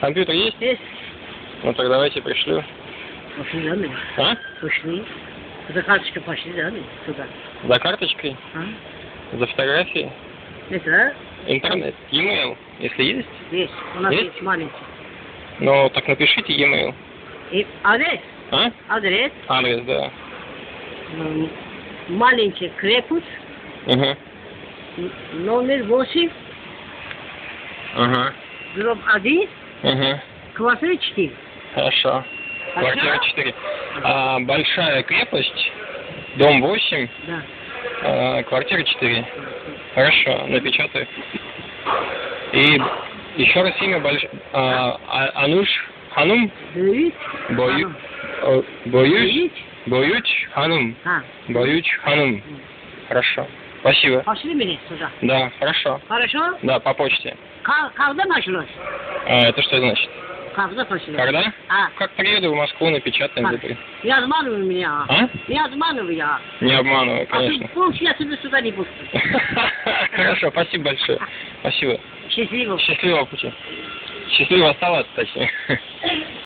Компьютер. Есть? Есть. Ну так давайте пришлю. Пошли мной. А? Пошли. За карточкой пошли мной. Туда. За карточкой? А? За фотографией? Это, да? Интернет? E-mail, если есть? Есть. У нас Есть? есть, маленький. Ну так напишите e-mail. И адрес. А? Адрес. Адрес, да. Маленький крепость. Угу. Номер 8. Ага. Гроб 1. Угу. Квартира 4. Хорошо. Квартира 4. А, большая крепость, дом 8, Да. а, квартира 4. Хорошо, напечатаю. И еще раз имя больш... а, А- Ануш Ханум? Девять. Бою... Боюч? Боюч Ханум. А. Боюч Ханум. Хорошо. Спасибо. Пошли меня сюда. Да, хорошо. Хорошо? Да, по почте. Когда началось? А, это что значит? Когда началось? Когда? А. Как приеду в Москву, напечатаем А. запрет. Не обманывай меня. А? Не обманывай я. Не обманываю, А ты конечно. помнишь, я тебя сюда не пущу. Хорошо, спасибо большое. Спасибо. Счастливо. Счастливого пути. Счастливого салата, точнее.